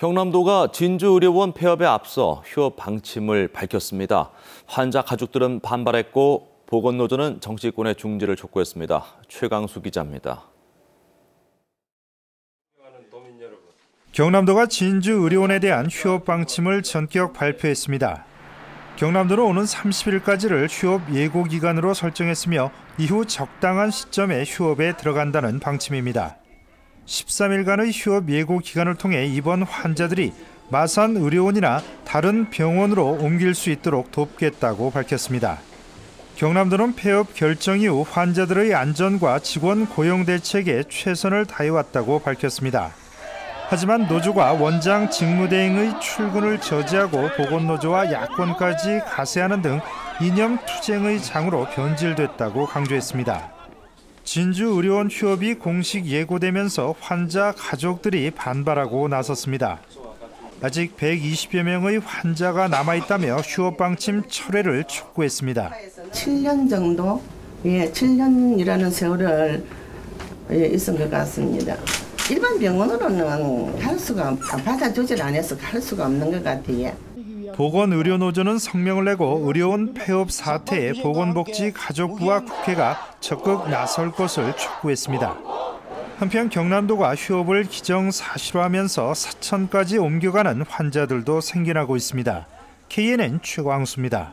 경남도가 진주의료원 폐업에 앞서 휴업 방침을 밝혔습니다. 환자 가족들은 반발했고 보건노조는 정치권의 중지를 촉구했습니다. 최강수 기자입니다. 경남도가 진주의료원에 대한 휴업 방침을 전격 발표했습니다. 경남도는 오는 30일까지를 휴업 예고 기간으로 설정했으며 이후 적당한 시점에 휴업에 들어간다는 방침입니다. 13일간의 휴업 예고 기간을 통해 입원 환자들이 마산 의료원이나 다른 병원으로 옮길 수 있도록 돕겠다고 밝혔습니다. 경남도는 폐업 결정 이후 환자들의 안전과 직원 고용 대책에 최선을 다해왔다고 밝혔습니다. 하지만 노조가 원장 직무대행의 출근을 저지하고 보건노조와 야권까지 가세하는 등 이념 투쟁의 장으로 변질됐다고 강조했습니다. 진주의료원 휴업이 공식 예고되면서 환자 가족들이 반발하고 나섰습니다. 아직 120여 명의 환자가 남아있다며 휴업 방침 철회를 촉구했습니다. 7년 정도, 예, 7년이라는 세월을 예, 있은 것 같습니다. 일반 병원으로는 할 수가 받아주질 않아서 할 수가 없는 것 같아요. 보건의료노조는 성명을 내고 의료원 폐업 사태에 보건복지 가족부와 국회가 적극 나설 것을 촉구했습니다. 한편 경남도가 휴업을 기정사실화하면서 사천까지 옮겨가는 환자들도 생겨나고 있습니다. KNN 최광수입니다.